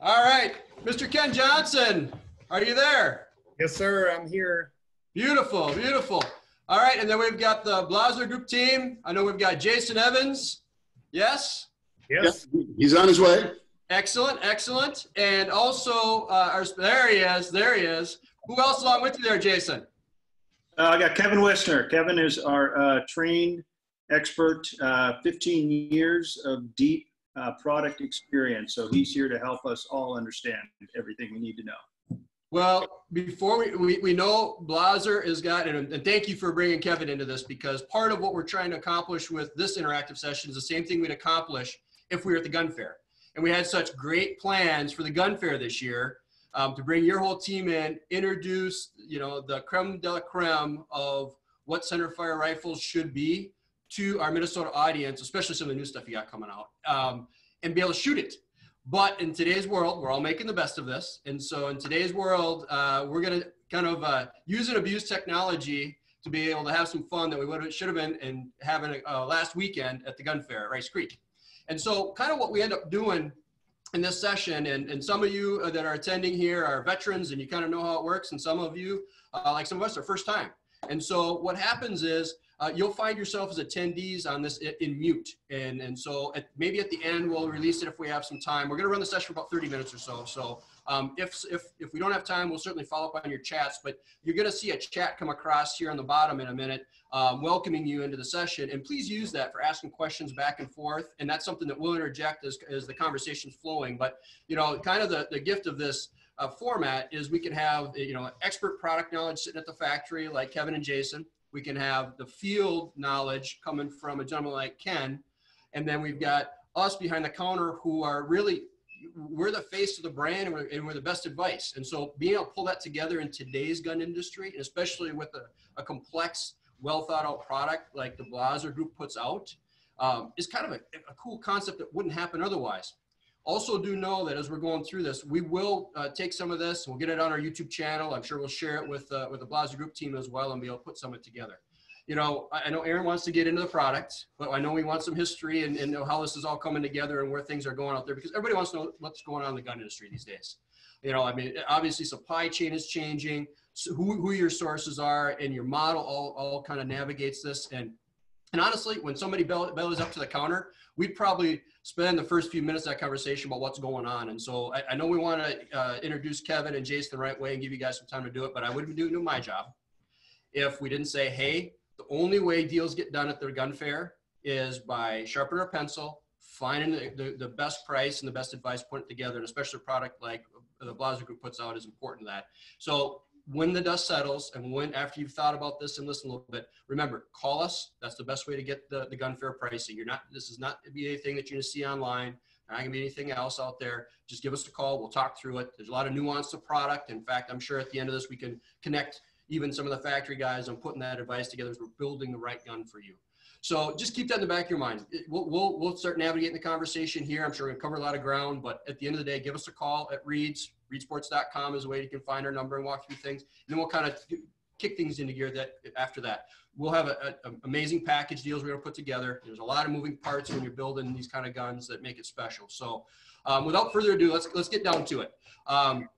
All right, Mr. Ken Johnson, are you there? Yes, sir. I'm here. Beautiful, beautiful. All right, and then we've got the Blaser Group team. I know we've got Jason Evans. Yes? Yes. Yep, he's on his way. Excellent, excellent. And also, uh, our, there he is, there he is. Who else along with you there, Jason? Uh, I got Kevin Westner. Kevin is our uh, trained expert, uh, 15 years of deep uh, product experience. So he's here to help us all understand everything we need to know. Well, before we, we, we know Blaser has got, and, and thank you for bringing Kevin into this because part of what we're trying to accomplish with this interactive session is the same thing we'd accomplish if we were at the gun fair. And we had such great plans for the gun fair this year um, to bring your whole team in, introduce, you know, the creme de la creme of what center fire rifles should be to our Minnesota audience, especially some of the new stuff you got coming out, um, and be able to shoot it. But in today's world, we're all making the best of this. And so in today's world, uh, we're going to kind of uh, use and abuse technology to be able to have some fun that we would should have been and having a uh, last weekend at the gun fair at Rice Creek. And so kind of what we end up doing in this session, and, and some of you uh, that are attending here are veterans and you kind of know how it works, and some of you, uh, like some of us, are first time. And so what happens is uh, you'll find yourself as attendees on this in mute. And, and so at, maybe at the end, we'll release it if we have some time. We're gonna run the session for about 30 minutes or so. So um, if, if, if we don't have time, we'll certainly follow up on your chats, but you're gonna see a chat come across here on the bottom in a minute, um, welcoming you into the session. And please use that for asking questions back and forth. And that's something that we'll interject as, as the conversation's flowing. But, you know, kind of the, the gift of this uh, format is we can have, you know, expert product knowledge sitting at the factory like Kevin and Jason. We can have the field knowledge coming from a gentleman like Ken. And then we've got us behind the counter who are really, we're the face of the brand and we're, and we're the best advice. And so being able to pull that together in today's gun industry, and especially with a, a complex, well thought out product like the Blaser Group puts out, um, is kind of a, a cool concept that wouldn't happen otherwise. Also do know that as we're going through this, we will uh, take some of this, we'll get it on our YouTube channel. I'm sure we'll share it with, uh, with the Blaser Group team as well and be able to put some of it together. You know, I know Aaron wants to get into the product, but I know we want some history and, and know how this is all coming together and where things are going out there because everybody wants to know what's going on in the gun industry these days. You know, I mean, obviously supply chain is changing, so who, who your sources are and your model all, all kind of navigates this. And, and honestly, when somebody bellows up to the counter, we'd probably spend the first few minutes of that conversation about what's going on. And so I, I know we want to uh, introduce Kevin and Jason the right way and give you guys some time to do it, but I wouldn't be doing my job if we didn't say, hey, the only way deals get done at their gun fair is by sharpening a pencil, finding the, the, the, best price and the best advice, putting it together, and especially a product like the Blaser Group puts out is important to that. So when the dust settles and when after you've thought about this and listen a little bit remember call us. That's the best way to get the, the gun fair pricing. You're not this is not to be anything that you're going to see online. Not going to be anything else out there. Just give us a call. We'll talk through it. There's a lot of nuance to product. In fact i'm sure at the end of this we can connect even some of the factory guys on putting that advice together as we're building the right gun for you so just keep that in the back of your mind. We'll, we'll, we'll start navigating the conversation here. I'm sure we're going to cover a lot of ground, but at the end of the day, give us a call at Reed's. ReedsSports.com is a way you can find our number and walk through things. And then we'll kind of kick things into gear that after that. We'll have an amazing package deals we're going to put together. There's a lot of moving parts when you're building these kind of guns that make it special. So um, without further ado, let's, let's get down to it. Um,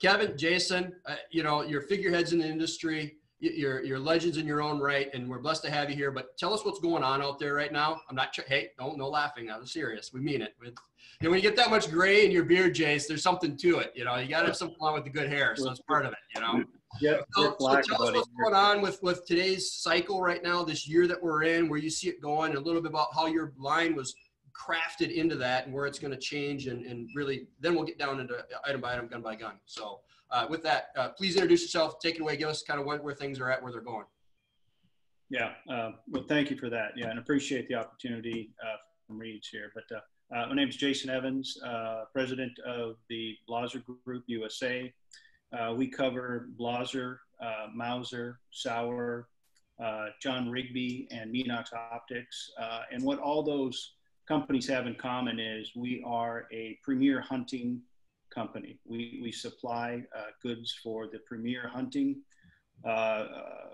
Kevin, Jason, uh, you know, your figureheads in the industry you're, you're legends in your own right, and we're blessed to have you here. But tell us what's going on out there right now. I'm not, hey, don't, no laughing. I'm serious. We mean it. With, you know, when you get that much gray in your beard, Jace, there's something to it. You know, you got to have something on with the good hair. So it's part of it, you know? Yeah. So, so tell us what's going on with, with today's cycle right now, this year that we're in, where you see it going, and a little bit about how your line was crafted into that and where it's going to change and, and really then we'll get down into item by item gun by gun so uh, with that, uh, please introduce yourself, take it away, give us kind of what, where things are at, where they're going. Yeah, uh, well, thank you for that. Yeah, and appreciate the opportunity uh, from Reed's here. But uh, uh, my name is Jason Evans, president of the Blaser Group USA. we cover Blaser, Mauser, Sauer, John Rigby, and Minox Optics. and what all those companies have in common is we are a premier hunting company. We, we supply uh, goods for the premier hunting, uh, uh,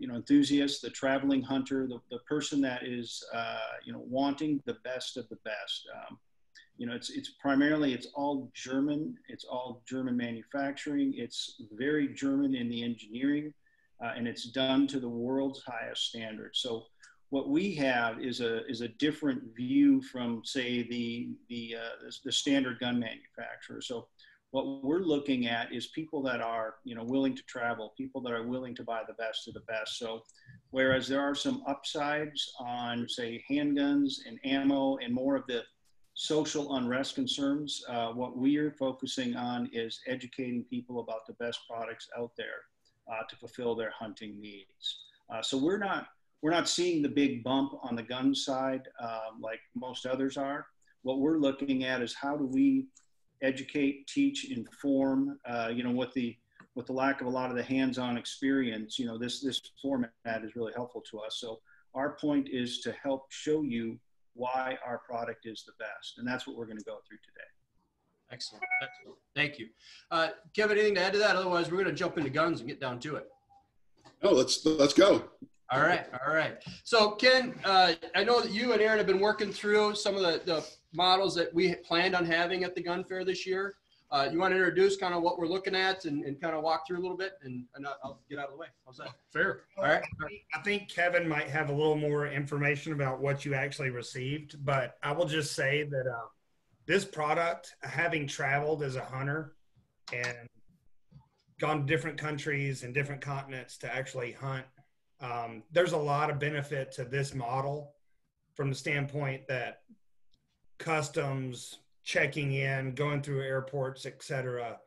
you know, enthusiast, the traveling hunter, the, the person that is, uh, you know, wanting the best of the best. Um, you know, it's it's primarily it's all German. It's all German manufacturing. It's very German in the engineering, uh, and it's done to the world's highest standards. So what we have is a is a different view from say the the uh, the, the standard gun manufacturer. So what we're looking at is people that are you know willing to travel, people that are willing to buy the best of the best. So whereas there are some upsides on say handguns and ammo and more of the social unrest concerns. Uh, what we are focusing on is educating people about the best products out there uh, to fulfill their hunting needs. Uh, so we're not we're not seeing the big bump on the gun side um, like most others are. What we're looking at is how do we educate, teach, inform. Uh, you know, with the with the lack of a lot of the hands-on experience, you know, this this format is really helpful to us. So our point is to help show you why our product is the best. And that's what we're going to go through today. Excellent. Excellent. Thank you. Uh, Kevin, anything to add to that? Otherwise, we're going to jump into guns and get down to it. Oh, let's let's go. All right, all right. So, Ken, uh, I know that you and Aaron have been working through some of the, the models that we planned on having at the gun fair this year. Uh, you want to introduce kind of what we're looking at and, and kind of walk through a little bit, and, and I'll get out of the way. How's that? Fair. All right. I think Kevin might have a little more information about what you actually received, but I will just say that uh, this product, having traveled as a hunter and gone to different countries and different continents to actually hunt, um, there's a lot of benefit to this model from the standpoint that customs, checking in, going through airports, etc.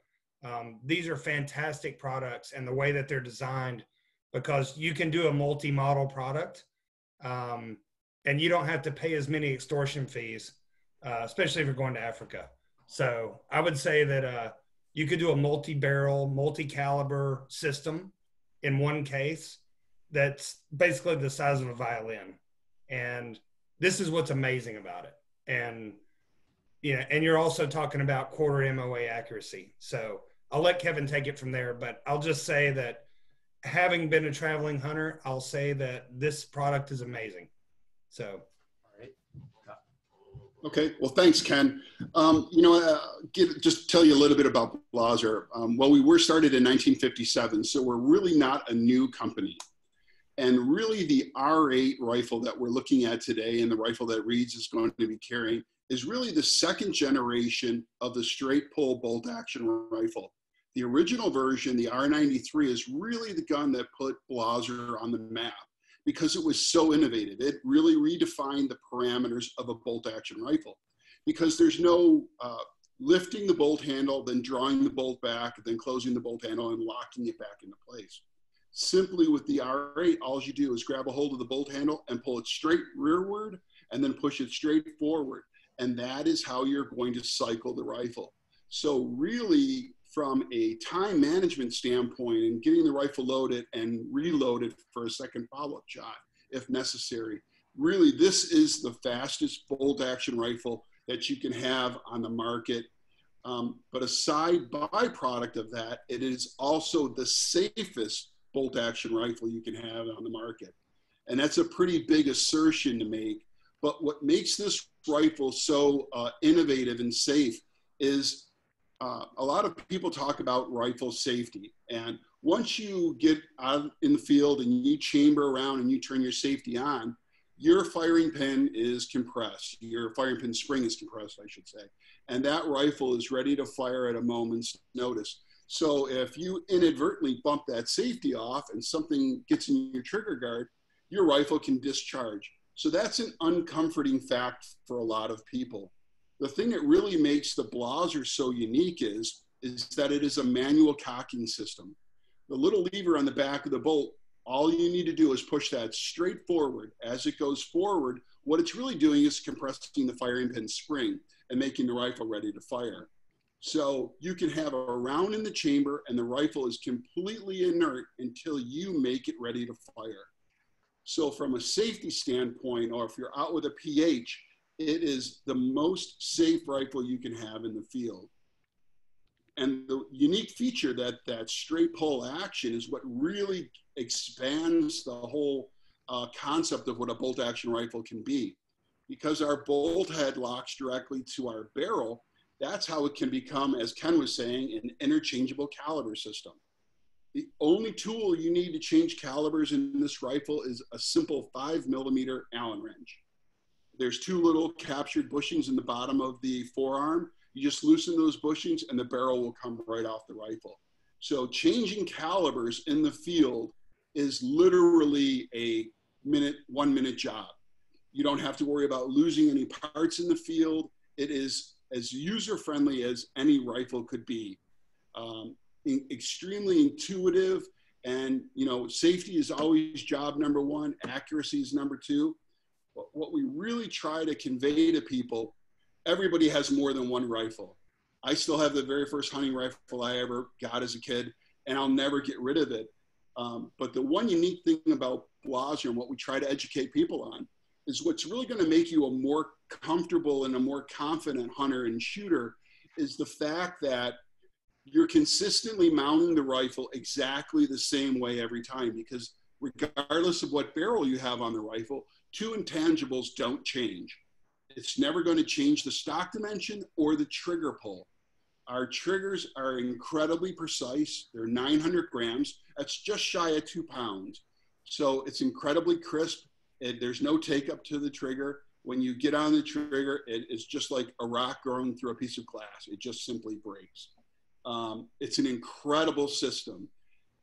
Um, these are fantastic products, and the way that they're designed, because you can do a multi-model product, um, and you don't have to pay as many extortion fees, uh, especially if you're going to Africa. So I would say that uh, you could do a multi-barrel, multi-caliber system in one case that's basically the size of a violin, and this is what's amazing about it. And yeah, and you're also talking about quarter MOA accuracy. So I'll let Kevin take it from there, but I'll just say that having been a traveling hunter, I'll say that this product is amazing. So. Okay, well, thanks, Ken. Um, you know, uh, give, just tell you a little bit about Blaser. Um, well, we were started in 1957, so we're really not a new company. And really, the R8 rifle that we're looking at today and the rifle that Reed's is going to be carrying is really the second generation of the straight pull bolt action rifle. The original version, the R93, is really the gun that put Blaser on the map because it was so innovative. It really redefined the parameters of a bolt action rifle because there's no uh, lifting the bolt handle, then drawing the bolt back, then closing the bolt handle and locking it back into place. Simply with the R8, all you do is grab a hold of the bolt handle and pull it straight rearward and then push it straight forward and that is how you're going to cycle the rifle. So really, from a time management standpoint and getting the rifle loaded and reloaded for a second follow-up shot if necessary, really this is the fastest bolt action rifle that you can have on the market. Um, but a side byproduct of that, it is also the safest bolt action rifle you can have on the market. And that's a pretty big assertion to make but what makes this rifle so uh, innovative and safe is uh, a lot of people talk about rifle safety. And once you get out in the field and you chamber around and you turn your safety on, your firing pin is compressed. Your firing pin spring is compressed, I should say. And that rifle is ready to fire at a moment's notice. So if you inadvertently bump that safety off and something gets in your trigger guard, your rifle can discharge. So that's an uncomforting fact for a lot of people. The thing that really makes the Blaser so unique is, is that it is a manual cocking system. The little lever on the back of the bolt, all you need to do is push that straight forward. As it goes forward, what it's really doing is compressing the firing pin spring and making the rifle ready to fire. So you can have a round in the chamber and the rifle is completely inert until you make it ready to fire. So from a safety standpoint, or if you're out with a PH, it is the most safe rifle you can have in the field. And the unique feature that that straight pull action is what really expands the whole uh, concept of what a bolt action rifle can be. because our bolt head locks directly to our barrel, that's how it can become, as Ken was saying, an interchangeable caliber system. The only tool you need to change calibers in this rifle is a simple five millimeter Allen wrench. There's two little captured bushings in the bottom of the forearm. You just loosen those bushings and the barrel will come right off the rifle. So changing calibers in the field is literally a minute, one minute job. You don't have to worry about losing any parts in the field. It is as user friendly as any rifle could be. Um, in, extremely intuitive, and you know, safety is always job number one. Accuracy is number two. But what we really try to convey to people, everybody has more than one rifle. I still have the very first hunting rifle I ever got as a kid, and I'll never get rid of it. Um, but the one unique thing about Blaser and what we try to educate people on is what's really going to make you a more comfortable and a more confident hunter and shooter is the fact that you're consistently mounting the rifle exactly the same way every time because regardless of what barrel you have on the rifle, two intangibles don't change. It's never going to change the stock dimension or the trigger pull. Our triggers are incredibly precise. They're 900 grams. That's just shy of two pounds. So it's incredibly crisp. It, there's no take up to the trigger. When you get on the trigger, it's just like a rock going through a piece of glass. It just simply breaks. Um, it's an incredible system.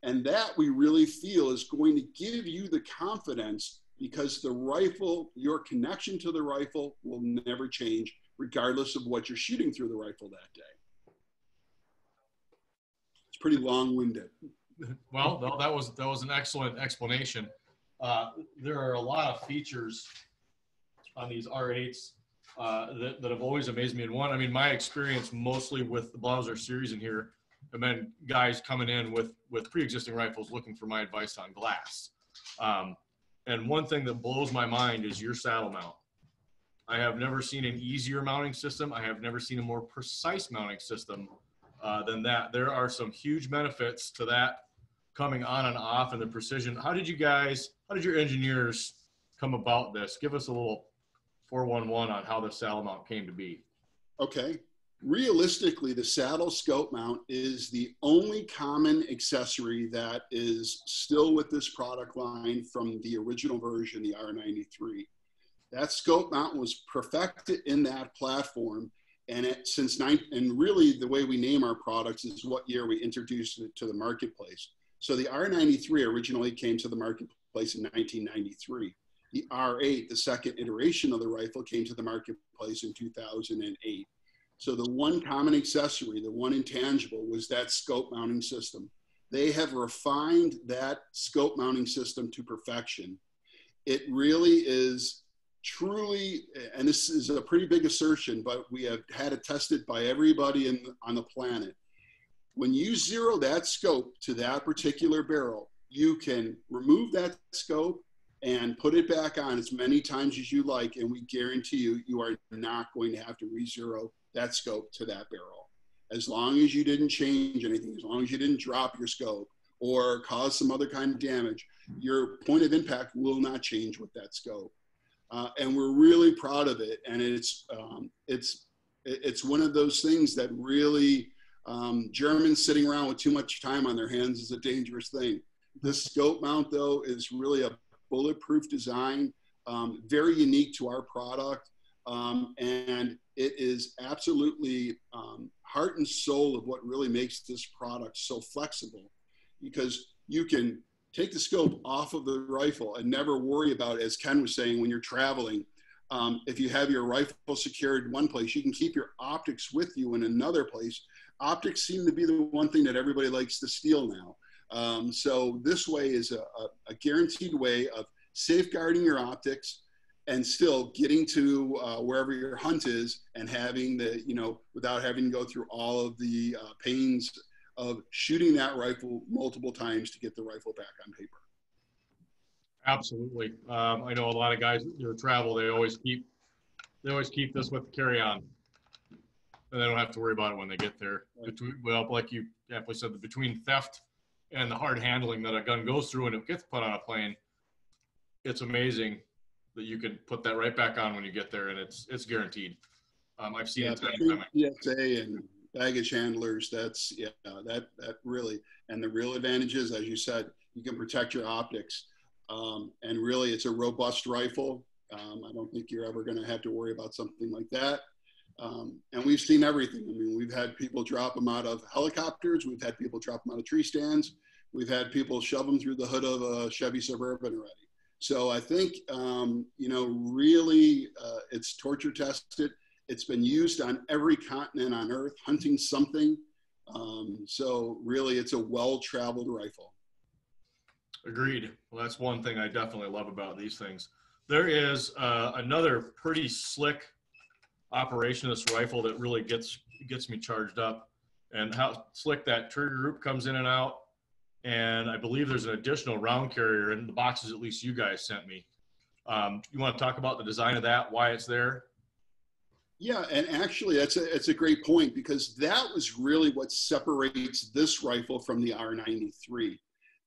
And that we really feel is going to give you the confidence because the rifle, your connection to the rifle will never change, regardless of what you're shooting through the rifle that day. It's pretty long winded. Well, that was that was an excellent explanation. Uh, there are a lot of features on these R8s uh, that, that have always amazed me. And one, I mean, my experience mostly with the Blaser series in here have been guys coming in with with pre-existing rifles looking for my advice on glass. Um, and one thing that blows my mind is your saddle mount. I have never seen an easier mounting system. I have never seen a more precise mounting system uh, than that. There are some huge benefits to that coming on and off and the precision. How did you guys, how did your engineers come about this? Give us a little 411 on how the saddle mount came to be. Okay. Realistically, the saddle scope mount is the only common accessory that is still with this product line from the original version, the R93. That scope mount was perfected in that platform. And it, since nine, and really the way we name our products is what year we introduced it to the marketplace. So the R93 originally came to the marketplace in 1993. The R8, the second iteration of the rifle, came to the marketplace in 2008. So the one common accessory, the one intangible, was that scope mounting system. They have refined that scope mounting system to perfection. It really is truly, and this is a pretty big assertion, but we have had it tested by everybody in, on the planet. When you zero that scope to that particular barrel, you can remove that scope and put it back on as many times as you like, and we guarantee you, you are not going to have to re-zero that scope to that barrel. As long as you didn't change anything, as long as you didn't drop your scope or cause some other kind of damage, your point of impact will not change with that scope. Uh, and we're really proud of it. And it's um, it's it's one of those things that really um, Germans sitting around with too much time on their hands is a dangerous thing. This scope mount, though, is really a bulletproof design, um, very unique to our product. Um, and it is absolutely um, heart and soul of what really makes this product so flexible because you can take the scope off of the rifle and never worry about, as Ken was saying, when you're traveling. Um, if you have your rifle secured one place, you can keep your optics with you in another place. Optics seem to be the one thing that everybody likes to steal now. Um, so this way is a, a, a, guaranteed way of safeguarding your optics and still getting to uh, wherever your hunt is and having the, you know, without having to go through all of the uh, pains of shooting that rifle multiple times to get the rifle back on paper. Absolutely. Um, I know a lot of guys that travel, they always keep, they always keep this with the carry on. And they don't have to worry about it when they get there. Between, well, like you aptly said, between theft and the hard handling that a gun goes through and it gets put on a plane, it's amazing that you can put that right back on when you get there and it's, it's guaranteed. Um, I've seen Yeah, it. time and time TSA and baggage handlers, that's, yeah, that, that really, and the real advantages, as you said, you can protect your optics. Um, and really, it's a robust rifle. Um, I don't think you're ever going to have to worry about something like that. Um, and we've seen everything. I mean, we've had people drop them out of helicopters. We've had people drop them out of tree stands. We've had people shove them through the hood of a Chevy Suburban already. So I think, um, you know, really, uh, it's torture tested. It's been used on every continent on Earth, hunting something. Um, so really, it's a well-traveled rifle. Agreed. Well, that's one thing I definitely love about these things. There is uh, another pretty slick operation this rifle that really gets gets me charged up, and how slick that trigger group comes in and out. And I believe there's an additional round carrier in the boxes, at least you guys sent me. Um, you want to talk about the design of that, why it's there? Yeah, and actually, that's a, it's a great point because that was really what separates this rifle from the R93.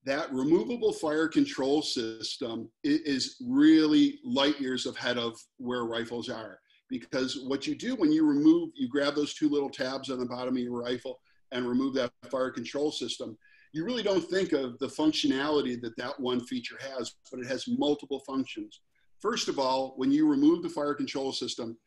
That removable fire control system is really light years ahead of where rifles are. Because what you do when you remove, you grab those two little tabs on the bottom of your rifle and remove that fire control system, you really don't think of the functionality that that one feature has, but it has multiple functions. First of all, when you remove the fire control system,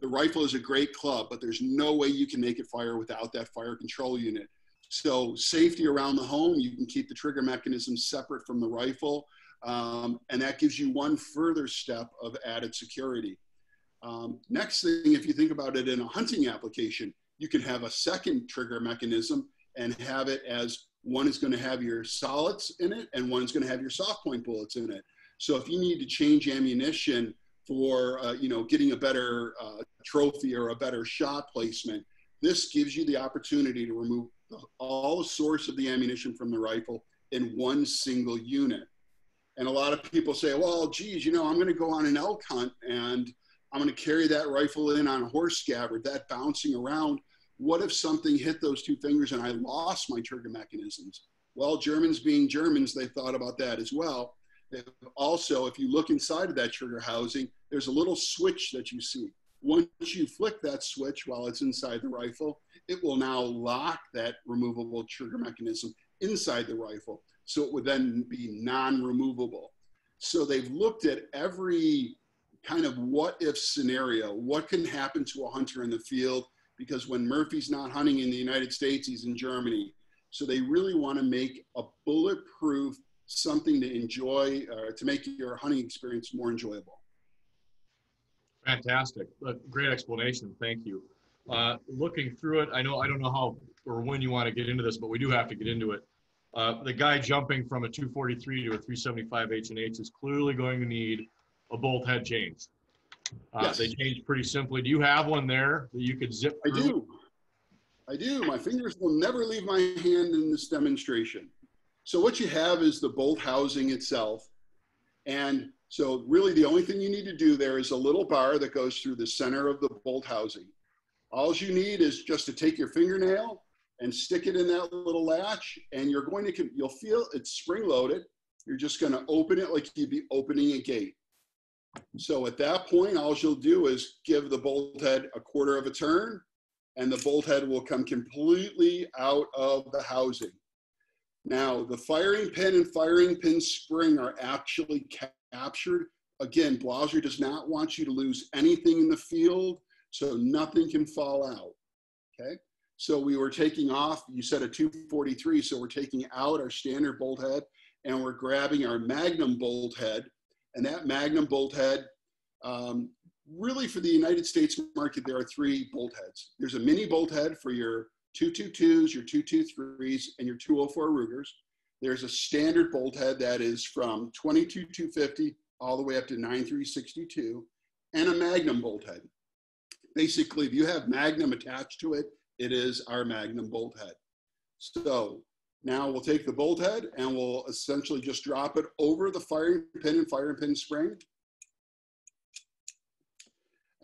the rifle is a great club, but there's no way you can make it fire without that fire control unit. So safety around the home, you can keep the trigger mechanism separate from the rifle. Um, and that gives you one further step of added security. Um, next thing, if you think about it in a hunting application, you can have a second trigger mechanism and have it as one is going to have your solids in it and one is going to have your soft point bullets in it. So if you need to change ammunition for uh, you know getting a better uh, trophy or a better shot placement, this gives you the opportunity to remove all the source of the ammunition from the rifle in one single unit. And a lot of people say, well, geez, you know, I'm going to go on an elk hunt and I'm going to carry that rifle in on a horse scabbard, that bouncing around. What if something hit those two fingers and I lost my trigger mechanisms? Well, Germans being Germans, they thought about that as well. Also, if you look inside of that trigger housing, there's a little switch that you see. Once you flick that switch while it's inside the rifle, it will now lock that removable trigger mechanism inside the rifle. So it would then be non-removable. So they've looked at every kind of what if scenario. What can happen to a hunter in the field? Because when Murphy's not hunting in the United States, he's in Germany. So they really want to make a bulletproof something to enjoy, uh, to make your hunting experience more enjoyable. Fantastic. Uh, great explanation. Thank you. Uh, looking through it, I know I don't know how or when you want to get into this, but we do have to get into it. Uh, the guy jumping from a 243 to a 375 H and H is clearly going to need a bolt head change. Uh, Yes. They change pretty simply. Do you have one there that you could zip? I do. I do. My fingers will never leave my hand in this demonstration. So what you have is the bolt housing itself. And so really the only thing you need to do there is a little bar that goes through the center of the bolt housing. All you need is just to take your fingernail and stick it in that little latch and you're going to, you'll feel it's spring loaded. You're just going to open it like you'd be opening a gate. So at that point, all you'll do is give the bolt head a quarter of a turn and the bolt head will come completely out of the housing. Now, the firing pin and firing pin spring are actually captured. Again, Blaser does not want you to lose anything in the field, so nothing can fall out, okay? So we were taking off, you said a 243, so we're taking out our standard bolt head and we're grabbing our Magnum bolt head. And that Magnum bolt head, um, really for the United States market, there are three bolt heads. There's a mini bolt head for your 222s, your 223s, and your 204 Rugers. There's a standard bolt head that is from 22250 all the way up to 9362, and a Magnum bolt head. Basically, if you have Magnum attached to it, it is our Magnum bolt head. So now we'll take the bolt head and we'll essentially just drop it over the firing pin and firing pin spring.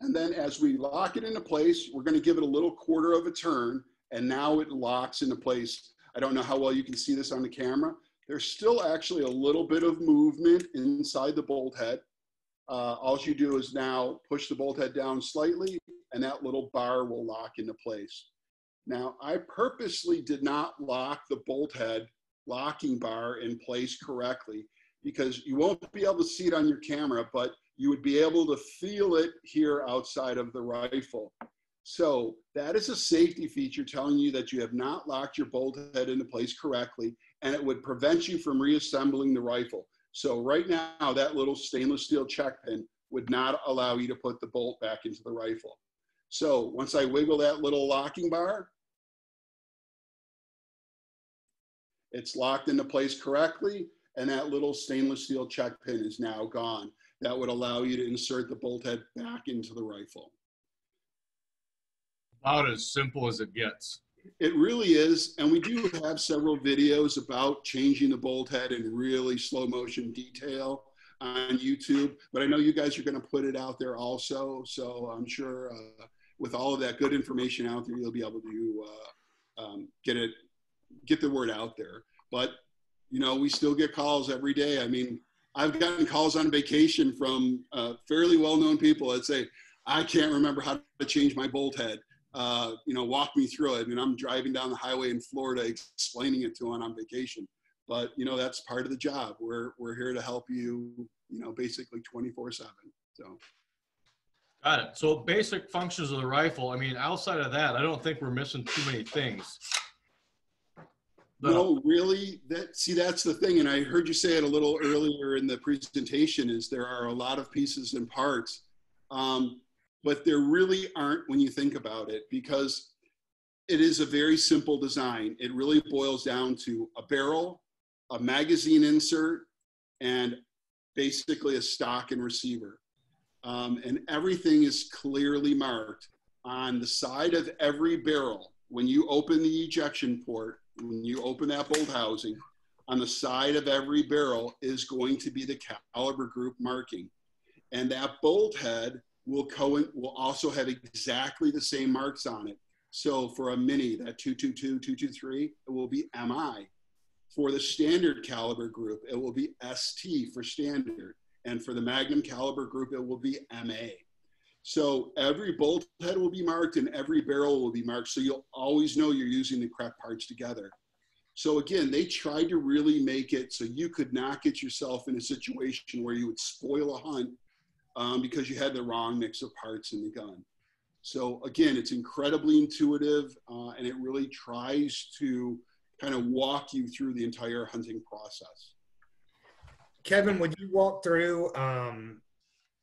And then as we lock it into place, we're gonna give it a little quarter of a turn and now it locks into place. I don't know how well you can see this on the camera. There's still actually a little bit of movement inside the bolt head. Uh, all you do is now push the bolt head down slightly and that little bar will lock into place. Now, I purposely did not lock the bolt head locking bar in place correctly because you won't be able to see it on your camera, but you would be able to feel it here outside of the rifle. So that is a safety feature telling you that you have not locked your bolt head into place correctly, and it would prevent you from reassembling the rifle. So right now, that little stainless steel check pin would not allow you to put the bolt back into the rifle. So once I wiggle that little locking bar, it's locked into place correctly, and that little stainless steel check pin is now gone. That would allow you to insert the bolt head back into the rifle. About as simple as it gets. It really is. And we do have several videos about changing the bolt head in really slow motion detail on YouTube. But I know you guys are going to put it out there also. So I'm sure uh, with all of that good information out there, you'll be able to uh, um, get it, get the word out there. But, you know, we still get calls every day. I mean, I've gotten calls on vacation from uh, fairly well known people that say, I can't remember how to change my bolt head uh, you know, walk me through it. And I'm driving down the highway in Florida explaining it to them on vacation. But, you know, that's part of the job. We're, we're here to help you, you know, basically 24 seven. So. Got it. So basic functions of the rifle. I mean, outside of that, I don't think we're missing too many things. No, really. That see, that's the thing. And I heard you say it a little earlier in the presentation. Is there are a lot of pieces and parts. Um, but there really aren't when you think about it because it is a very simple design. It really boils down to a barrel, a magazine insert, and basically a stock and receiver. Um, and everything is clearly marked on the side of every barrel. When you open the ejection port, when you open that bolt housing, on the side of every barrel is going to be the caliber group marking. And that bolt head will, co- will also have exactly the same marks on it. So for a mini, that 222, 223, it will be MI. For the standard caliber group, it will be ST for standard. And for the Magnum caliber group, it will be MA. So every bolt head will be marked and every barrel will be marked. So you'll always know you're using the correct parts together. So again, they tried to really make it so you could not get yourself in a situation where you would spoil a hunt um, because you had the wrong mix of parts in the gun. So again, it's incredibly intuitive uh, and it really tries to kind of walk you through the entire hunting process. Kevin, would you walk through um,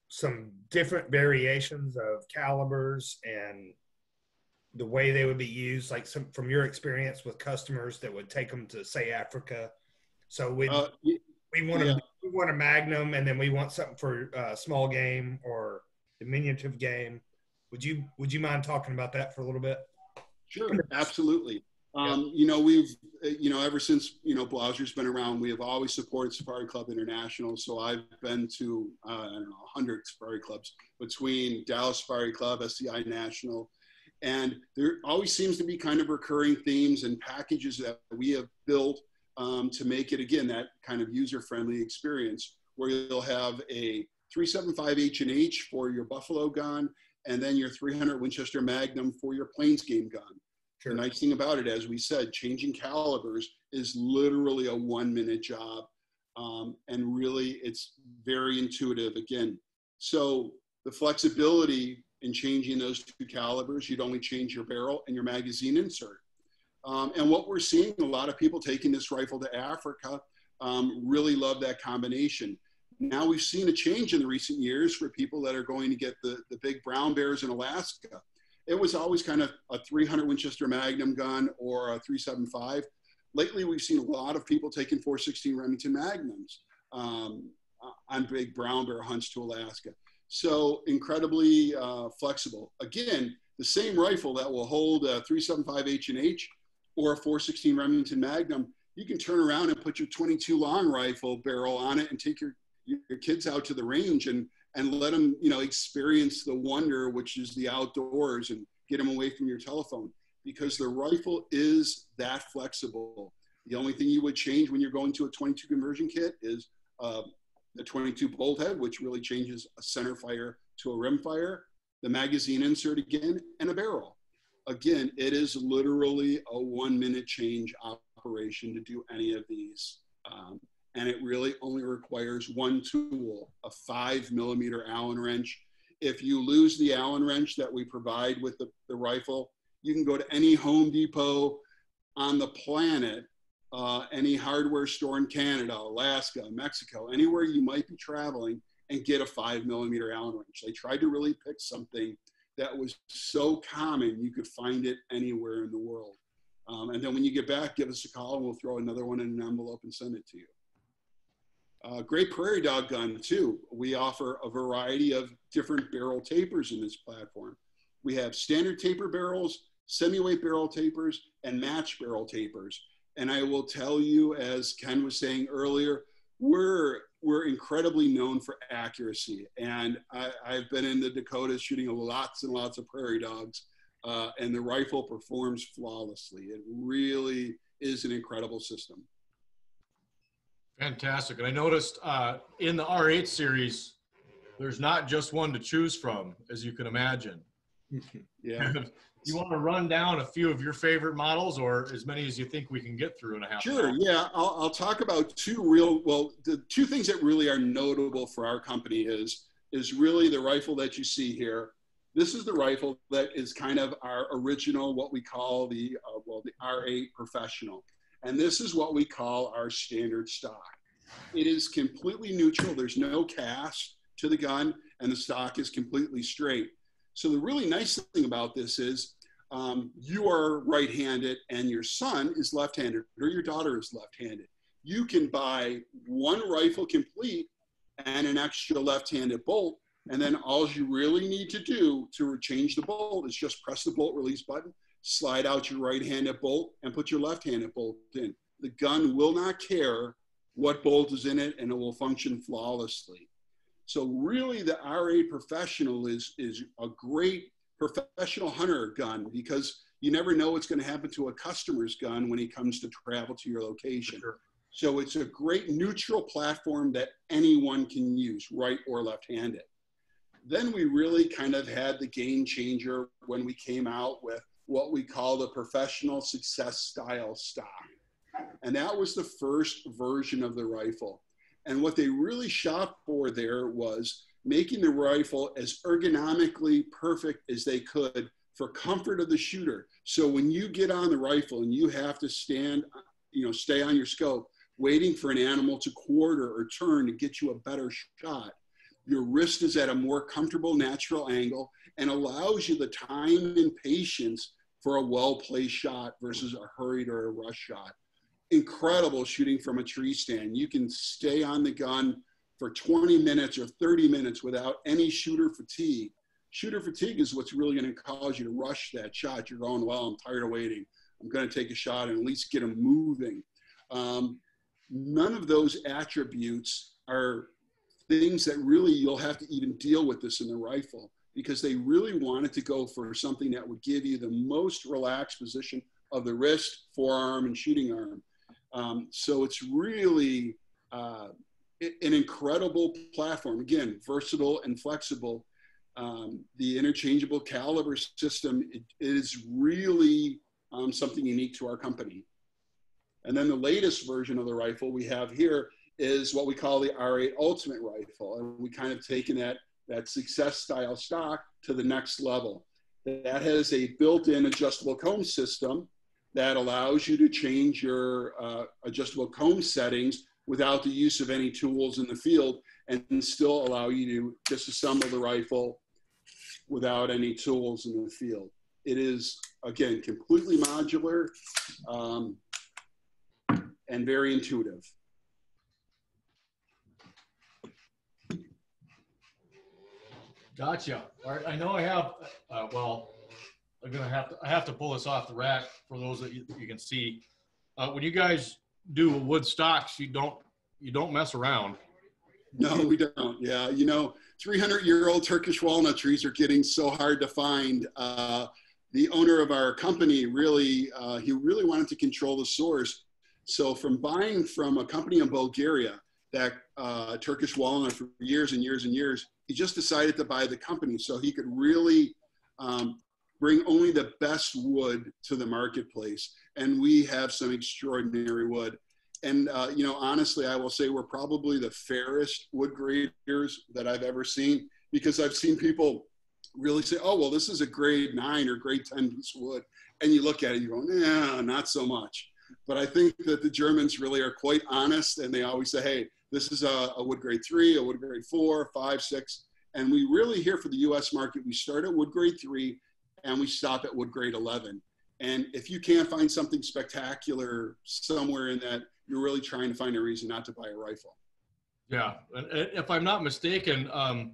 some different variations of calibers and the way they would be used, like some from your experience with customers that would take them to say Africa? So we uh, we want to we want a magnum and then we want something for uh, small game or diminutive game. Would you would you mind talking about that for a little bit? Sure, absolutely. Um, you know, we've, uh, you know, ever since, you know, Blaser's been around, we have always supported Safari Club International. So I've been to, uh, I don't know, 100 Safari Clubs between Dallas Safari Club, SCI National. And there always seems to be kind of recurring themes and packages that we have built um, to make it again that kind of user-friendly experience where you'll have a 375 H&H for your Buffalo gun and then your 300 Winchester Magnum for your Plains game gun. Sure. The nice thing about it, as we said, changing calibers is literally a one minute job. Um, and really, it's very intuitive again. So, the flexibility in changing those two calibers, you'd only change your barrel and your magazine insert. Um, and what we're seeing, a lot of people taking this rifle to Africa um, really love that combination. Now we've seen a change in the recent years for people that are going to get the, the big brown bears in Alaska. It was always kind of a 300 Winchester Magnum gun or a 375. Lately, we've seen a lot of people taking 416 Remington Magnums um, on big brown bear hunts to Alaska. So incredibly uh, flexible. Again, the same rifle that will hold a 375 H&H or a 416 Remington Magnum, you can turn around and put your 22 long rifle barrel on it and take your, your kids out to the range and, and let them, you know, experience the wonder, which is the outdoors and get them away from your telephone because the rifle is that flexible. The only thing you would change when you're going to a 22 conversion kit is uh, the 22 bolt head, which really changes a center fire to a rim fire, the magazine insert again, and a barrel. Again, it is literally a one minute change operation to do any of these. Um, and it really only requires one tool, a five millimeter Allen wrench. If you lose the Allen wrench that we provide with the, the rifle, you can go to any Home Depot on the planet, uh, any hardware store in Canada, Alaska, Mexico, anywhere you might be traveling and get a five millimeter Allen wrench. They tried to really pick something that was so common you could find it anywhere in the world. Um, and then when you get back, give us a call and we'll throw another one in an envelope and send it to you. Uh, great prairie dog gun too. We offer a variety of different barrel tapers in this platform. We have standard taper barrels, semi-weight barrel tapers, and match barrel tapers. And I will tell you, as Ken was saying earlier, we're we're incredibly known for accuracy. And I, have been in the Dakotas shooting lots and lots of prairie dogs, uh, and the rifle performs flawlessly. It really is an incredible system. Fantastic. And I noticed uh, in the R8 series, there's not just one to choose from, as you can imagine. yeah. you want to run down a few of your favorite models or as many as you think we can get through in a half sure yeah I'll, I'll talk about two real well the two things that really are notable for our company is is really the rifle that you see here this is the rifle that is kind of our original what we call the uh, well the r8 professional and this is what we call our standard stock. It is completely neutral. There's no cast to the gun and the stock is completely straight. So the really nice thing about this is um, you are right-handed and your son is left-handed or your daughter is left-handed. You can buy one rifle complete and an extra left-handed bolt, and then all you really need to do to change the bolt is just press the bolt release button, slide out your right-handed bolt, and put your left-handed bolt in. The gun will not care what bolt is in it, and it will function flawlessly. So really, the R8 Professional is is a great professional hunter gun because you never know what's going to happen to a customer's gun when he comes to travel to your location. Sure. So it's a great neutral platform that anyone can use, right or left-handed. Then we really kind of had the game changer when we came out with what we call the professional success style stock. And that was the first version of the rifle. And what they really shot for there was making the rifle as ergonomically perfect as they could for comfort of the shooter. So when you get on the rifle and you have to stand, you know, stay on your scope, waiting for an animal to quarter or turn to get you a better shot, your wrist is at a more comfortable natural angle and allows you the time and patience for a well-placed shot versus a hurried or a rush shot. Incredible shooting from a tree stand. You can stay on the gun for 20 minutes or 30 minutes without any shooter fatigue. Shooter fatigue is what's really going to cause you to rush that shot. You're going, well, I'm tired of waiting. I'm going to take a shot and at least get them moving. Um, none of those attributes are things that really you'll have to even deal with this in the rifle because they really wanted to go for something that would give you the most relaxed position of the wrist, forearm, and shooting arm. Um, so it's really uh, an incredible platform. Again, versatile and flexible. Um, the interchangeable caliber system it, it is really um, something unique to our company. And then the latest version of the rifle we have here is what we call the R8 Ultimate Rifle. And we kind of taken that, that success style stock to the next level. That has a built-in adjustable comb system that allows you to change your uh, adjustable comb settings without the use of any tools in the field and still allow you to disassemble the rifle without any tools in the field. It is, again, completely modular um, and very intuitive. Gotcha. All right. I know I have, uh, well, I'm going to have to, I have to pull this off the rack for those that you, you can see. Uh, when you guys do wood stocks, you don't you don't mess around. No, we don't. Yeah, you know, 300 year old Turkish walnut trees are getting so hard to find. Uh, the owner of our company really uh, he really wanted to control the source. So from buying from a company in Bulgaria, that uh, Turkish walnut for years and years and years. He just decided to buy the company so he could really um, bring only the best wood to the marketplace. And we have some extraordinary wood. And, uh, you know, honestly, I will say we're probably the fairest wood graders that I've ever seen because I've seen people really say, oh, well, this is a grade nine or grade 10 piece wood. And you look at it, you go, nah, not so much. But I think that the Germans really are quite honest and they always say, hey, this is a, a wood grade three, a wood grade four, five, six. And we really here for the US market, we start at wood grade three and we stop at wood grade 11. And if you can't find something spectacular somewhere in that, you're really trying to find a reason not to buy a rifle. Yeah, and if I'm not mistaken, um,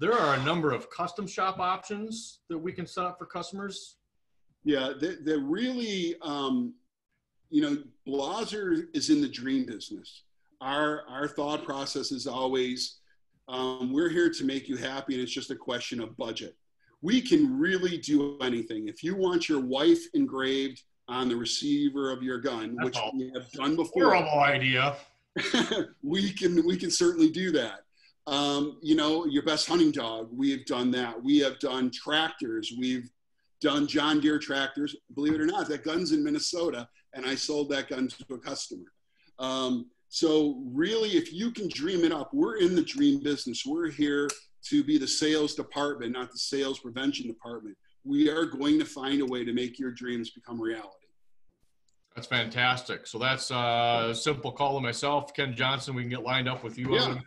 there are a number of custom shop options that we can set up for customers. Yeah, they're, they're really, um, you know, Blaser is in the dream business. Our, our thought process is always, um, we're here to make you happy and it's just a question of budget. We can really do anything. If you want your wife engraved on the receiver of your gun, That's which we have done before, Horrible idea. we can we can certainly do that. Um, you know, your best hunting dog, we have done that. We have done tractors. We've done John Deere tractors. Believe it or not, that gun's in Minnesota, and I sold that gun to a customer. Um, so really, if you can dream it up, we're in the dream business. We're here to be the sales department, not the sales prevention department. We are going to find a way to make your dreams become reality. That's fantastic. So that's uh, a simple call to myself, Ken Johnson. We can get lined up with you. Yeah.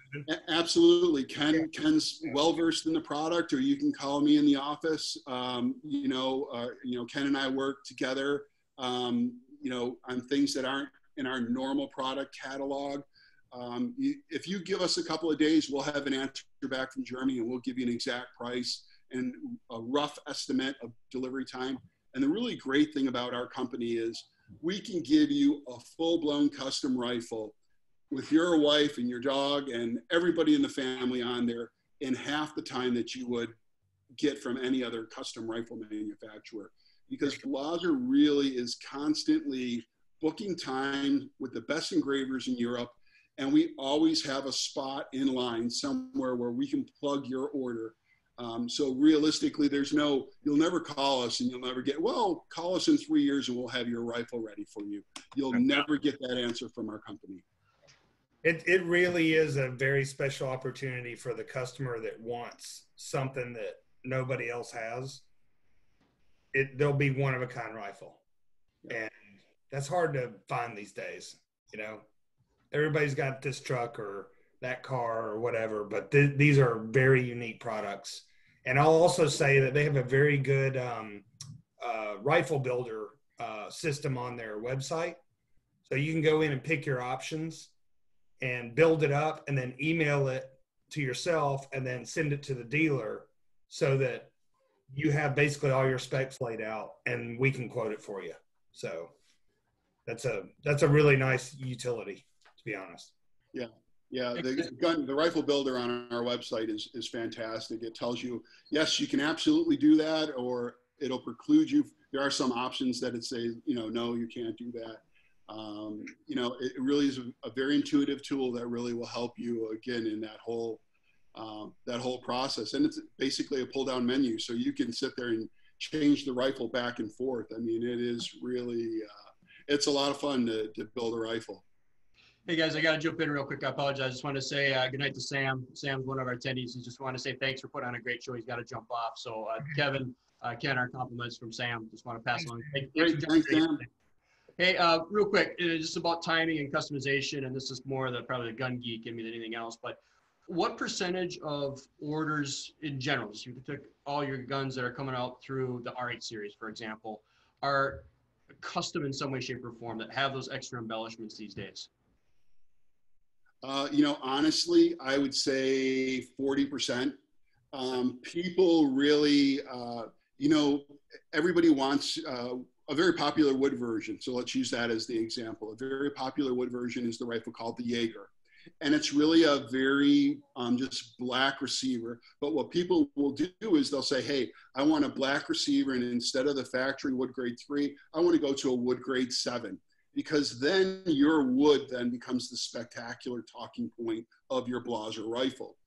Absolutely. Ken, Ken's well versed in the product, or you can call me in the office. Um, you know, uh, you know, Ken and I work together. Um, you know, on things that aren't in our normal product catalog. Um, if you give us a couple of days, we'll have an answer back from Germany, and we'll give you an exact price and a rough estimate of delivery time. And the really great thing about our company is we can give you a full-blown custom rifle with your wife and your dog and everybody in the family on there in half the time that you would get from any other custom rifle manufacturer. Because Blaser really is constantly booking time with the best engravers in Europe, and we always have a spot in line somewhere where we can plug your order. Um, so realistically, there's no, you'll never call us and you'll never get, well, call us in three years and we'll have your rifle ready for you. You'll never get that answer from our company. It, it really is a very special opportunity for the customer that wants something that nobody else has. It they'll be one of a kind rifle, and that's hard to find these days. You know, everybody's got this truck or that car or whatever, but th- these are very unique products. And I'll also say that they have a very good um, uh, rifle builder uh, system on their website, so you can go in and pick your options and build it up and then email it to yourself and then send it to the dealer so that you have basically all your specs laid out and we can quote it for you. So that's a that's a really nice utility to be honest. Yeah, yeah the gun, the rifle builder on our website is, is fantastic. It tells you, yes, you can absolutely do that, or it'll preclude you. There are some options that it says, you know, no, you can't do that. Um, you know, it it really is a, a very intuitive tool that really will help you again in that whole um, that whole process. And it's basically a pull down menu, so you can sit there and change the rifle back and forth. I mean, it is really uh, it's a lot of fun to, to build a rifle. Hey guys, I got to jump in real quick. I apologize. I just want to say uh, good night to Sam. Sam's one of our attendees. He just want to say thanks for putting on a great show. He's got to jump off. So uh, Kevin, uh, Ken, our compliments from Sam. Just want to pass along. Thanks. Sam. Hey, uh, real quick, uh, just about timing and customization, and this is more the probably the gun geek in me than anything else. But what percentage of orders in general, so you took all your guns that are coming out through the R8 series, for example, are custom in some way, shape, or form that have those extra embellishments these days? Uh, you know, honestly, I would say 40%. Um, people really, uh, you know, everybody wants uh, a very popular wood version. So let's use that as the example. A very popular wood version is the rifle called the Jaeger. And it's really a very um, just black receiver. But what people will do is they'll say, hey, I want a black receiver. And instead of the factory wood grade three, I want to go to a wood grade seven. because then your wood then becomes the spectacular talking point of your Blaser rifle.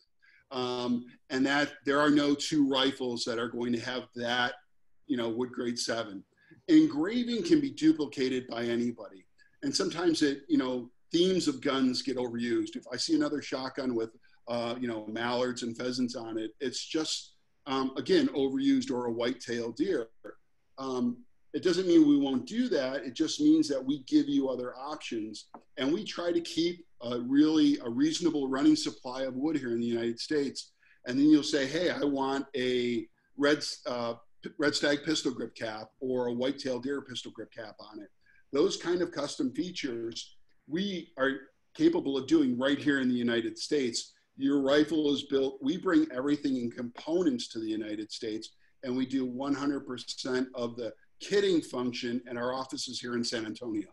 Um, and that there are no two rifles that are going to have that, you know, wood grade seven. Engraving can be duplicated by anybody. And sometimes it, you know, themes of guns get overused. If I see another shotgun with, uh, you know, mallards and pheasants on it, it's just, um, again, overused or a white-tailed deer. Um, it doesn't mean we won't do that. It just means that we give you other options. And we try to keep a really a reasonable running supply of wood here in the United States. And then you'll say, hey, I want a red, uh, red stag pistol grip cap or a white-tailed deer pistol grip cap on it. Those kind of custom features we are capable of doing right here in the United States. Your rifle is built, we bring everything in components to the United States and we do 100% of the kitting function in our offices here in San Antonio.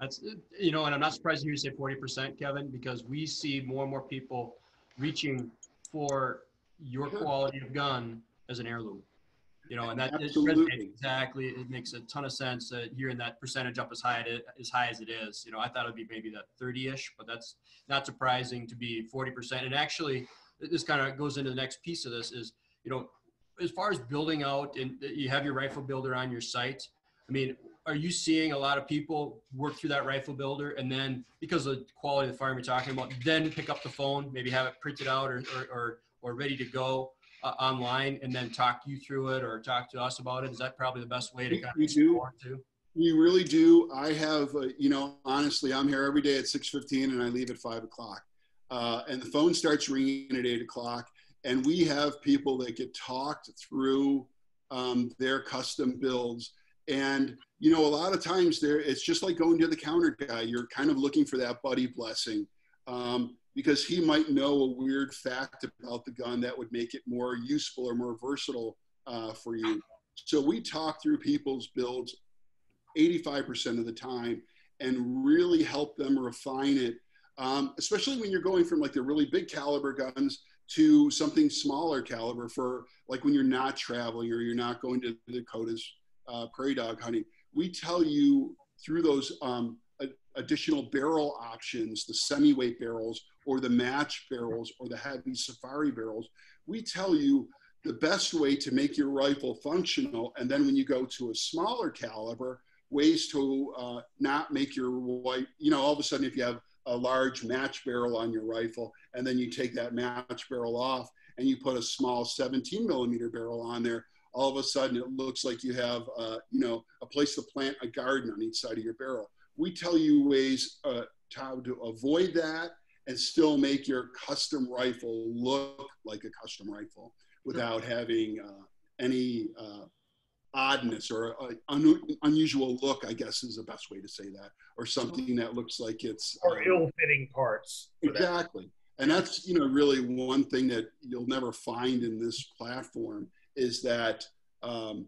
That's, you know, and I'm not surprised to hear you say 40%, Kevin, because we see more and more people reaching for your quality of gun as an heirloom. You know, and that is exactly, it makes a ton of sense that hearing that percentage up as high, it- as high as it is. You know, I thought it'd be maybe that 30-ish, but that's not surprising to be 40%. And actually, this kind of goes into the next piece of this is, you know, as far as building out and you have your rifle builder on your site, I mean, are you seeing a lot of people work through that rifle builder and then because of the quality of the firearm you're talking about, then pick up the phone, maybe have it printed out or, or, or, or ready to go uh, online and then talk you through it or talk to us about it? Is that probably the best way to kind we of do. too? We really do. I have, uh, you know, honestly, I'm here every day at 6:15 and I leave at five o'clock. Uh, and the phone starts ringing at eight o'clock, and we have people that get talked through um, their custom builds. And you know, a lot of times there, it's just like going to the counter guy. You're kind of looking for that buddy blessing um, because he might know a weird fact about the gun that would make it more useful or more versatile uh, for you. So we talk through people's builds 85% of the time and really help them refine it, um, especially when you're going from like the really big caliber guns to something smaller caliber for like when you're not traveling or you're not going to the Dakotas uh, prairie dog hunting. We tell you through those um, additional barrel options, the semi-weight barrels or the match barrels or the heavy safari barrels, we tell you the best way to make your rifle functional. And then when you go to a smaller caliber, ways to uh, not make your white, you know, all of a sudden if you have a large match barrel on your rifle and then you take that match barrel off and you put a small 17 millimeter barrel on there, all of a sudden it looks like you have, uh, you know, a place to plant a garden on each side of your barrel. We tell you ways uh, to how to avoid that and still make your custom rifle look like a custom rifle without having uh, any uh, oddness or uh, un- unusual look, I guess is the best way to say that, or something that looks like it's or um, ill-fitting parts. for that. Exactly. And that's, you know, really one thing that you'll never find in this platform is that um,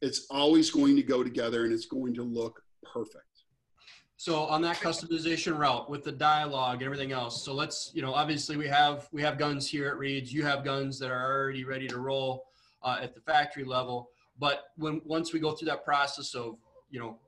it's always going to go together and it's going to look perfect. So on that customization route with the dialogue and everything else, so let's, you know, obviously we have, we have guns here at Reed's, you have guns that are already ready to roll uh, at the factory level. But when, once we go through that process of, you know,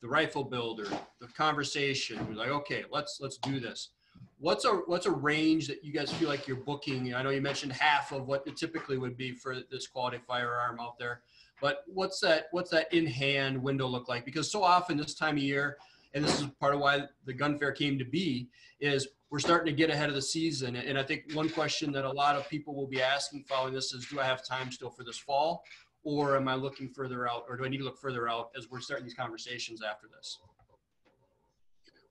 the rifle builder, the conversation, we're like, okay, let's, let's do this. What's a, what's a range that you guys feel like you're booking? I know you mentioned half of what it typically would be for this quality firearm out there. But what's that, what's that in hand window look like? Because so often this time of year, and this is part of why the gun fair came to be is we're starting to get ahead of the season and i think one question that a lot of people will be asking following this is do i have time still for this fall or am i looking further out or do i need to look further out as we're starting these conversations after this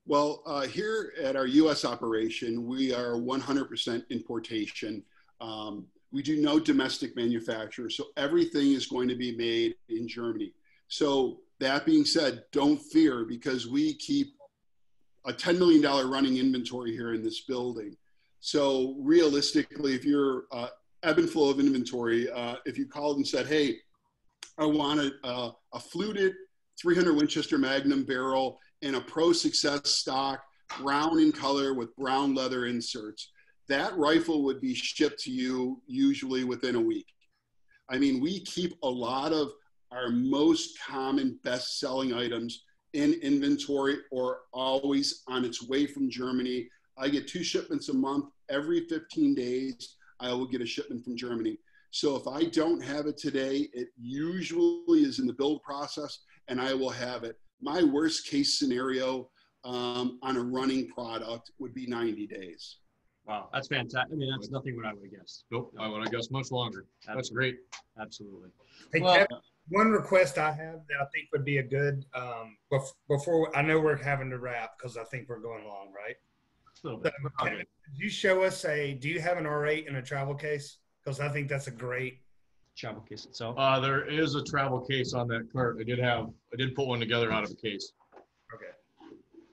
Well, uh, here at our US operation, we are 100% importation. Um, we do no domestic manufacture, so everything is going to be made in Germany. So, that being said, don't fear because we keep a $10 million running inventory here in this building. So, realistically, if you're uh, ebb and flow of inventory, uh, if you called and said, hey, I want a, a fluted 300 Winchester Magnum barrel in a Pro Success stock, brown in color with brown leather inserts. That rifle would be shipped to you usually within a week. I mean, we keep a lot of our most common best selling items in inventory or always on its way from Germany. I get two shipments a month. Every 15 days, I will get a shipment from Germany. So if I don't have it today, it usually is in the build process and I will have it. My worst case scenario um, on a running product would be 90 days. Wow, that's fantastic. I mean, that's nothing what I would have guessed. Nope, I would have guessed much longer. That's great. Absolutely. Hey, Well- Kevin, one request I have that I think would be a good um, bef- before I know we're having to wrap because I think we're going long, right? A. So, Kevin, could you show us a? Do you have an R8 in a travel case? Because I think that's a great. Travel case itself. Uh, there is a travel case on that cart. I did have, I did put one together out of a case. Okay.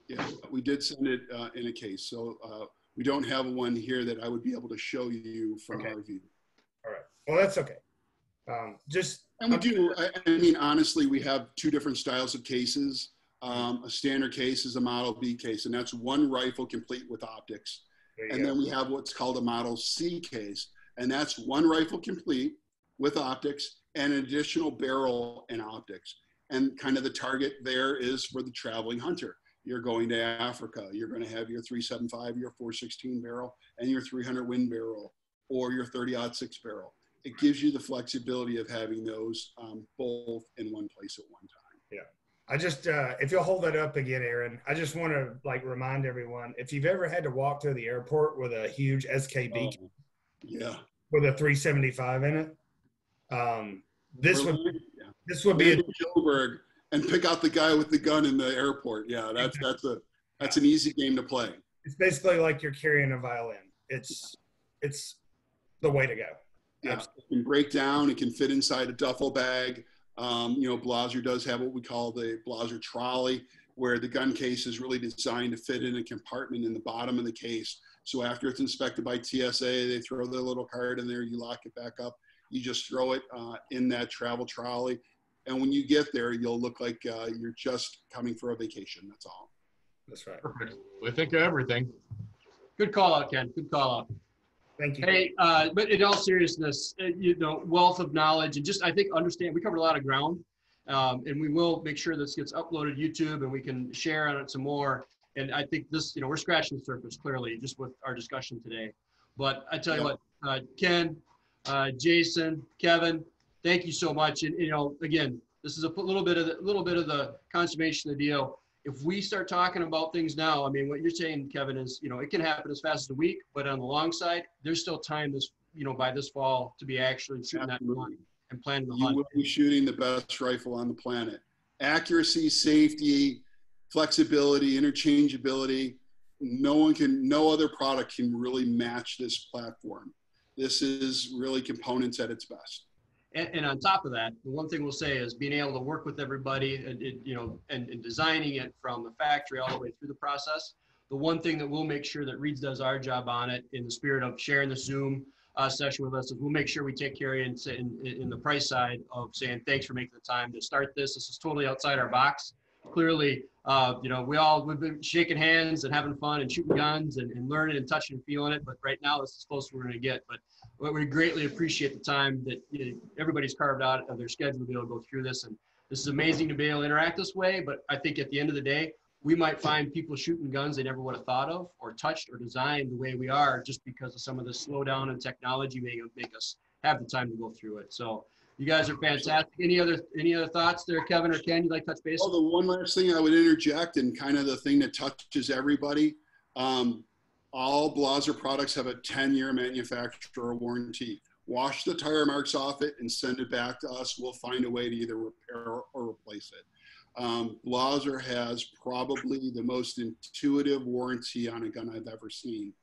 Yeah, we did send it uh, in a case. So uh, we don't have one here that I would be able to show you from Okay. our view. All right. Well, that's okay. Um, just And we do, I, I mean, honestly, we have two different styles of cases. Um, a standard case is a Model B case, and that's one rifle complete with optics. And go. then we have what's called a Model C case, and that's one rifle complete with optics and an additional barrel and optics. And kind of the target there is for the traveling hunter. You're going to Africa, you're going to have your 375, your 416 barrel, and your 300 Win barrel, or your 30 6 barrel. It gives you the flexibility of having those um, both in one place at one time. Yeah. I just, uh, if you'll hold that up again, Aaron, I just want to like remind everyone if you've ever had to walk through the airport with a huge SKB Oh, yeah. with a 375 in it, um, this would Yeah. this would be a, Joburg and pick out the guy with the gun in the airport. Yeah, that's that's a that's an easy game to play. it's basically like you're carrying a violin. It's it's the way to go. Yeah, it can break down. It can fit inside a duffel bag. Um, you know, Blaser does have what we call the Blaser trolley, where the gun case is really designed to fit in a compartment in the bottom of the case. So after it's inspected by TSA, they throw their little card in there. You lock it back up. You just throw it uh, in that travel trolley, and when you get there, you'll look like uh, you're just coming for a vacation. That's all. That's right. Perfect. We think of everything. Good call out, Ken. Good call out. Thank you. Hey, uh, but in all seriousness, uh, you know, wealth of knowledge and just I think understand. We covered a lot of ground, um, and we will make sure this gets uploaded YouTube and we can share on it some more. And I think this, you know, we're scratching the surface clearly just with our discussion today. But I tell you Yeah. what, uh, Ken, uh, Jason, Kevin, thank you so much. And you know, again, this is a little bit of the little bit of the consummation of the deal. If we start talking about things now, I mean, what you're saying, Kevin, is you know it can happen as fast as a week, but on the long side, there's still time this you know by this fall to be actually shooting that Absolutely. hunt and planning the you hunt. will be shooting the best rifle on the planet. Accuracy, safety, flexibility, interchangeability. No one can, no other product can really match this platform. This is really components at its best. And, and on top of that, the one thing we'll say is being able to work with everybody and, you know, and, and designing it from the factory all the way through the process. The one thing that we'll make sure that Reeds does our job on it in the spirit of sharing the Zoom uh, session with us is we'll make sure we take care in, in, in the price side of saying, thanks for making the time to start this. This is totally outside our box. Clearly, uh, you know, we all, we've been shaking hands and having fun and shooting guns and, and learning and touching and feeling it. But right now, this is close we're going to get. But but we greatly appreciate the time that you know, everybody's carved out of their schedule to be able to go through this. And this is amazing to be able to interact this way. But I think at the end of the day, we might find people shooting guns they never would have thought of or touched or designed the way we are just because of some of the slowdown in technology may make us have the time to go through it. So you guys are fantastic. Any other any other thoughts there, Kevin or Ken? You'd like to touch base? Well, the one last thing I would interject, and kind of the thing that touches everybody, um, all Blaser products have a 10-year manufacturer warranty. Wash the tire marks off it and send it back to us. We'll find a way to either repair or replace it. Um, Blaser has probably the most intuitive warranty on a gun I've ever seen.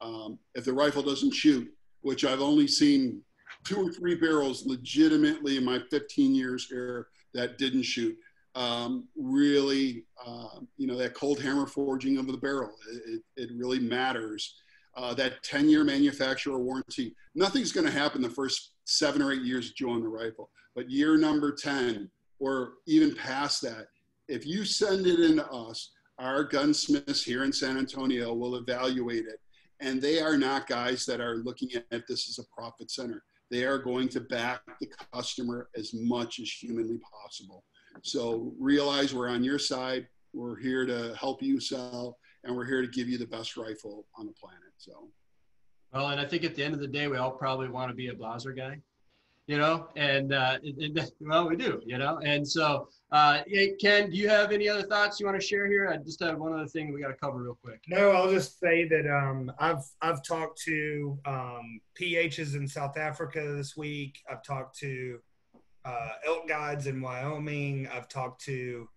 Um, if the rifle doesn't shoot, which I've only seen two or three barrels legitimately in my 15 years here that didn't shoot, um, really, uh, you know, that cold hammer forging of the barrel, it, it really matters. Uh, that 10 year manufacturer warranty, nothing's going to happen the first seven or eight years that you own the rifle. But year number 10, or even past that, if you send it in to us, our gunsmiths here in San Antonio will evaluate it. And they are not guys that are looking at this as a profit center. They are going to back the customer as much as humanly possible. So realize we're on your side. We're here to help you sell, and we're here to give you the best rifle on the planet. So Well, and I think at the end of the day, we all probably want to be a Blaser guy, you know, and, uh, and, and well, we do, you know, and so, uh, Ken, do you have any other thoughts you want to share here? I just have one other thing we got to cover real quick. No, I'll just say that um, I've I've talked to um, PHs in South Africa this week. I've talked to uh, elk guides in Wyoming. I've talked to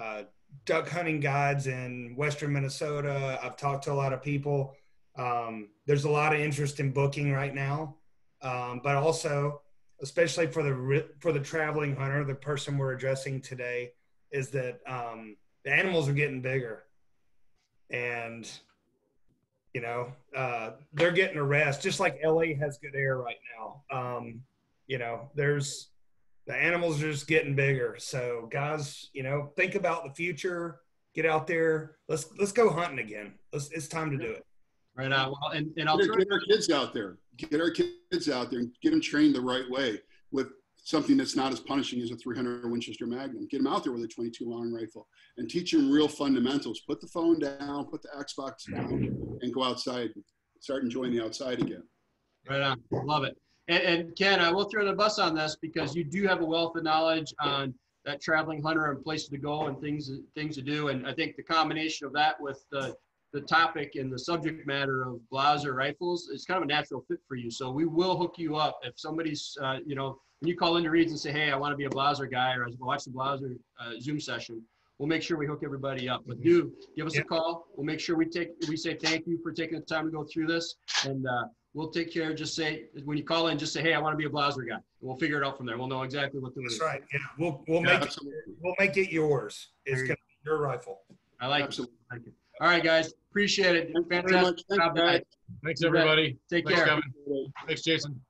uh, duck hunting guides in Western Minnesota. I've talked to a lot of people. Um, there's a lot of interest in booking right now, um, but also, especially for the for the traveling hunter, the person we're addressing today, is that um, the animals are getting bigger. And you know uh, they're getting a rest just like la has good air right now. Um, you know there's the animals are just getting bigger. So guys you know think about the future get out there. Let's let's go hunting again. Let's, it's time to do it Right on. Well, and, and I'll get, get our kids out there. Get our kids out there and get them trained the right way with something that's not as punishing as a 300 Winchester Magnum. Get them out there with a 22 long rifle and teach them real fundamentals. Put the phone down, put the Xbox down, and go outside. Start enjoying the outside again. Right on. Love it. And, and Ken, I will throw the bus on this because you do have a wealth of knowledge on that traveling hunter and places to go and things things to do. And I think the combination of that with the the topic and the subject matter of Blaser rifles is kind of a natural fit for you. So we will hook you up if somebody's, uh, you know, when you call into Reeds and say, "Hey, I want to be a Blaser guy," or "I watch the Blaser uh, Zoom session," we'll make sure we hook everybody up. But do give us Yeah. a call. We'll make sure we take we say thank you for taking the time to go through this, and uh, we'll take care. Just say when you call in, just say, "Hey, I want to be a Blaser guy." And we'll figure it out from there. We'll know exactly what to do. that's right yeah we'll we'll Yeah, make it, we'll make it yours it's gonna be your rifle I like it. Absolutely. I like it. All right, guys. Appreciate it. Thank you very Fantastic much. Thank job you, tonight. guys. Thanks, everybody. Take Thanks, care. Kevin. Thanks, Jason.